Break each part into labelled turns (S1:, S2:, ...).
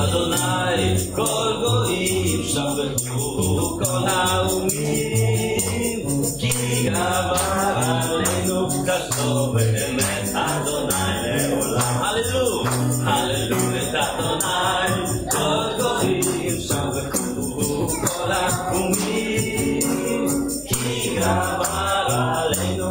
S1: Adonai, kol goim shabbachu kol haumim, ki gavar aleinu kasho behemet Adonai leolam. Hallelu, hallelu kol goim shabbachu kol haumim, ki gavar aleinu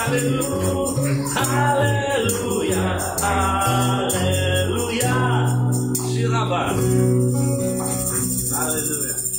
S1: Hallelujah, hallelujah, hallelujah. Shiraba. Hallelujah.